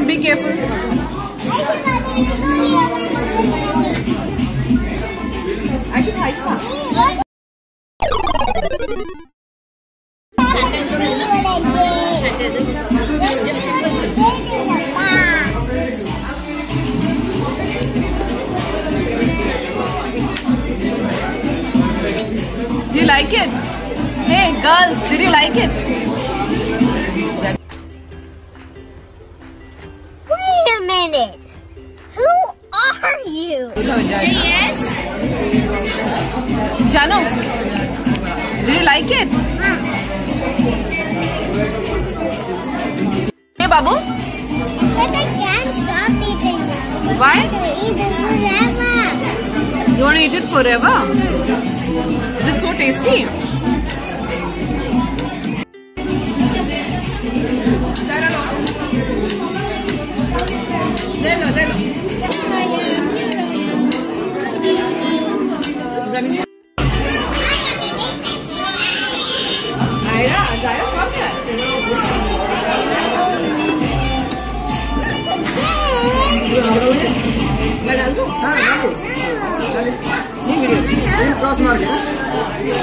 Thought, be careful. I should hide fast. Do you like it? Hey, girls, did you like it? Minute. Who are you? Yes. Janu, did you like it? Hmm. Hey, Babu, But I can't stop eating. Why? Eat forever. you want to eat it forever? Hmm. Is it so tasty? मैं डाल दूँ हाँ डाल दो नहीं video cross मार देना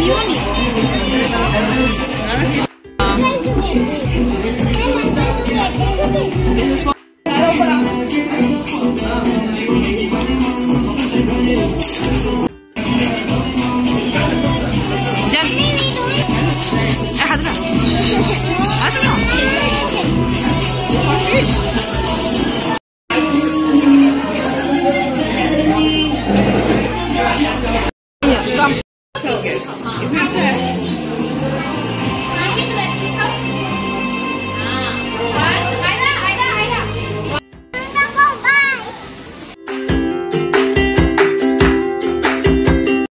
日本に。笑给你看这